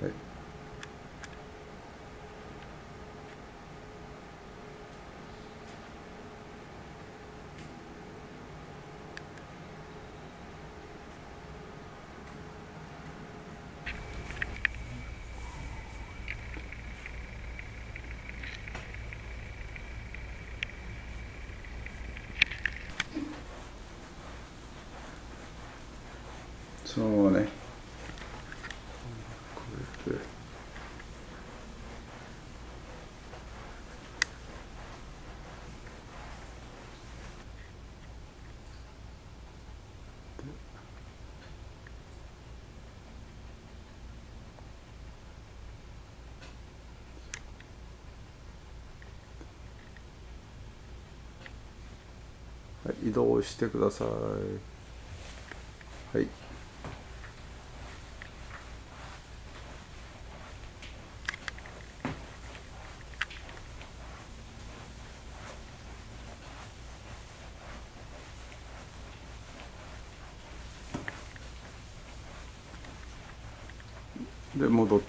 はい。そうね。はい、移動してください。はい。で戻って